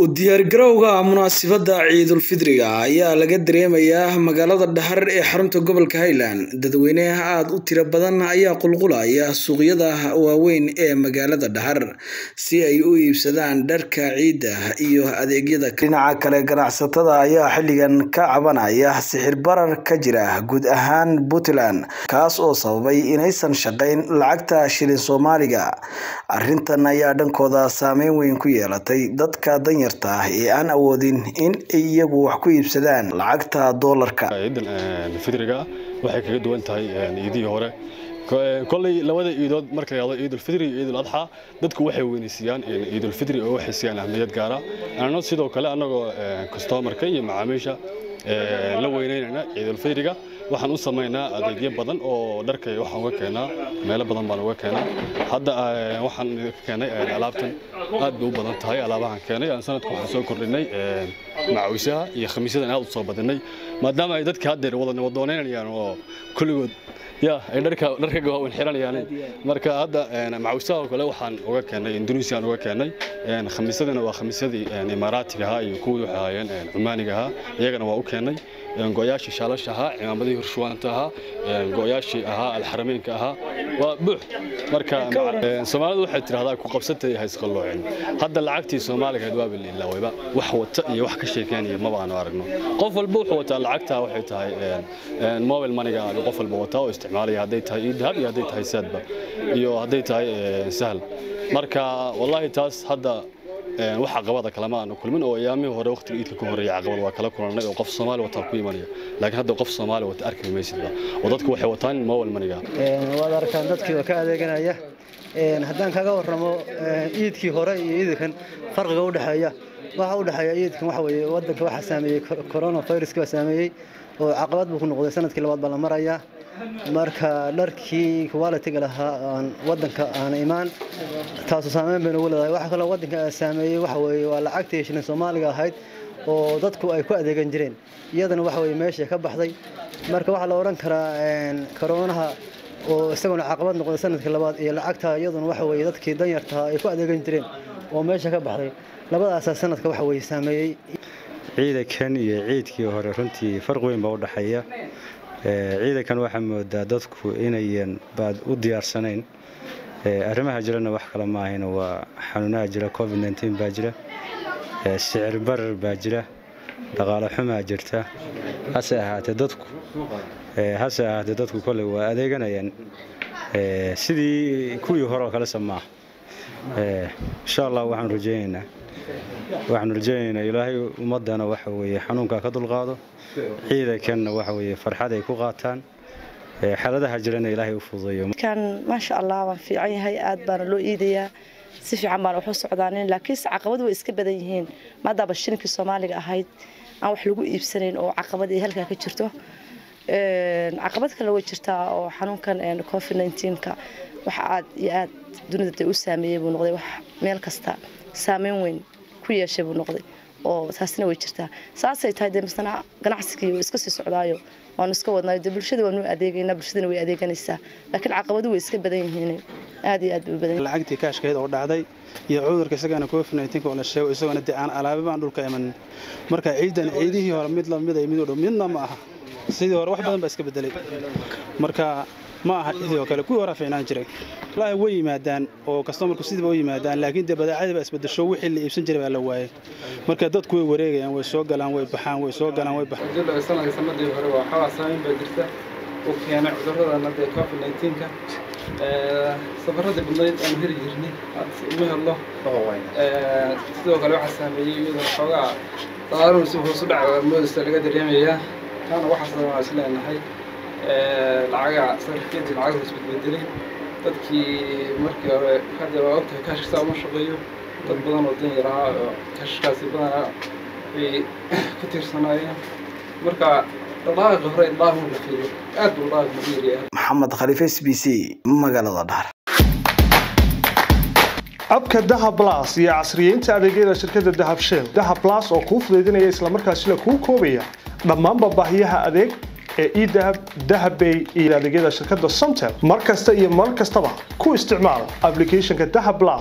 U diyaargarowga munaasabadda Ciidulfidriga ayaa laga dareemayaa magaalada Dhahar ee xarunta gobolka Highland. Dadweyne aad u tiro badan ayaa qulqulaya suuqyada waaweyn ee magaalada Dhahar si ay u iibsadaan dharka ciida iyo adeegyada. Dhinaca kale, ganacsatada ayaa xilligan ka cabanaya sicir barar ka jira guud ahaan Puntland, kaas oo sababay inaysan shaqayn lacagta shilin Soomaaliga. Arrintan ayaa dhankooda saameyn weyn ku yeelatay dadka danyarta ah ee aan awoodin in iyagu wax ku iibsadaan lacagta doolarka. ciidan fidriga waxay kaga duwan tahay ciidihii hore kolley labada ciidood marka la yidhahdo iyo ciidul adxa dadku waxay weynaysiiyaan ciidulfidri oo waxay siiyaan ahmiyad gaara anna sidoo kale annagoo customarka iyo macaamiisha la weynaynayna ciidulfidriga waxaan u samaynaa adeegyo badan oo dharkay waxaan uga keenaa meelo badan baan uga keenaa. Hadda waxaan keenay alaabtan aad bay u badan tahay alaabahan keenay. Aan sanadka waxaan soo kordhinay macawisaha iyo khamiisyadan aad u soo badinay maadaama ay dadka haddeer wada wadooneynayaan oo kulligood ya ay dharka waaweyn xiranayaan marka hadda macawisaha kale waxaan uga keenay indonesian uga keenay khamiisyadana waa khamiisyadii imaaraatiga ahaa iyo kuwii waxay ahaayeen cumaaniga ahaa. Iyagana waa u keenay go'yaashii shaalasha ahaa cimaamadihii hirshuwaanta ahaa go'yaashii ahaa alxarameynka ahaa waa buux. Marka soomaalidu waxay tidhahdaa ku qabsantay haysqalloocin hadda lacagtii soomaaliga ahayd waa bililaawayba wax wata iyo wax ka sheekeynaya maba aanu aragno. Qof walba wuxuu wataa lacagtaa waxay tahay mobile maniga qof walba wataa oo isticmaalaya hadday tahay idahab iyo hadday tahay saadba iyo hadday tahay sahal marka wallahi taas hadda wax caqabada kalama aanu kulmin oo ayaamihii hore waqtiga iidka ka horreeya caqabad waa kala kulannay oo qof soomaali wataa ku imanaya. Laakiin hadda qof soomaali wata arki maysidba oo dadku waxay wataan mobile maniga. Waad arkaan dadkii oo ka adeeganaya. Haddaan kaga warramo iidkii hore iyo iidkan farqiga u dhexeeya waxa u dhexeeya iidkan waxa weeye waddanka waxaa saameeyey coronaviruska baa saameeyey oo caqabad buu ku noqday sannadkii labaad baa la marayaa marka dharkii qualitiga lahaa aan waddanka aan imaan taasu saameyn bayna ugu leedahay. Waxa kaloo waddanka saameeyey waxa weeye waa lacagtii shilin soomaaliga ahayd oo dadku ay ku adeegan jireen. Iyadana waxa weeye meesha ka baxday. Marka waxaa la odhan karaa koroonaha oo isaguna caqabad noqday sannadkii labaad iyo lacagta iyaduna waxa weeye dadkii danyartaha ay ku adeegan jireen oo meesha ka baxday. Labadaasaa sanadka waxa weeye saameeyey. Ciidankan iyo ciidkii hore runtii farq weyn baa u dhexeeya. Ciidankan waxaa moodaa dadku inayan baad u diyaarsanayn. Arrimaha jirana wax kale maahayna waa xanuunaha jira covid baa jira. Sicir barar baa jira. Dhaqaale xumaa jirta. Hase ahaatee dadku hase ahaatee dadku kolley waa adeeganayaan sidii kuwii hore oo kalese maaha insha allah waxaan rajeynaynaa waxaanu rajeynaynaa ilaahay ummadana waxa weeye xanuunkaa ka dulqaado ciidankanna waxa weeye farxad ay ku qaataan. Xaaladaha jirana ilaahay u fududeeyo. Kan maasha allah waan fiican yahay aad baana loo iidayaa. Si fiican baana waxu socdaanin laakiinse caqabadu way iska badan yihiin. Maadaaba shilinkii soomaaliga ahayd aan wax lagu iibsanayn oo caqabad ay halkaa ka jirto caqabad kale way jirtaa oo xanuunkan covid neenka wax aad iyo aad dunida u saameeyey buu noqday. Wax meel kasta saameyn weyn ku yeeshay buu noqday oo taasina way jirtaa. Saasay tahay dee misana ganacsigii iska sii socdaayo waanu iska wadnaayo. Dee bulshada waanu adeegaynaa bulshadana way adeeganaysaa. Laakiin caqabadu way iska badan yihiin. Aad iyo aad bay badan lacagtii kaashkeed oo dhacday iyo cudurka isagana covid nteen oo la sheego isagona dee aan alaaba baan dhulka imanin marka ciidan ciidihii hore mid la mid mid u midna ma aha sidii hore wax badan baa iska bedelay. Marka ma aha idii oo kale kuwii hore fiicnaan jiray. Wallaahi way yimaadaan oo kastomarku sidiiba u yimaadaan laakiin dee badeecadii baa isbedesho wixii la iibsan jiray baa la waayay. Marka dadku way wareegayaan way soo galaan way baxaan way soo galaan way baxaan. Sanadii hore waa xawaa saameyn baa jirta. Uu keenay cudurradan hadda covid neenka safaradii badnayd aan heri jirnay uma hadlo. Sidoo kale waxaa saameeyey iyadoo xoogaa daalaaruhu si hoos u dhaca moodista laga dareemayaa taana waxaas waa is leenahay. Lacaga sarifkeedii lacag isbedbedelay dadkii markii hore hadda waa ogtahay kaashkisaa uma shaqeeyo. Dad badan oo dan yar ahaa oo kaashkaasi badanaa way ku tiirsanaayeen. Marka dhaqdhaqaaqa hore dhaqdhaqaaq la fiiriyo. Aad buu dhaqdhaqaaq ugu yaryahay maxamed khaliif s b c magaalada dhahar abka dahab blas iyo casriyeynta adeegyada shirkadda dahab shell. Dahab blas oo kuu fudaydinaya islamarkaasina kuu koobaya dhammaanba baahiyaha adeeg ee edahab dahabbay iyo adeegyada shirkadda somtel mar kasta iyo mar kastaba ku isticmaal applicationka dahab blas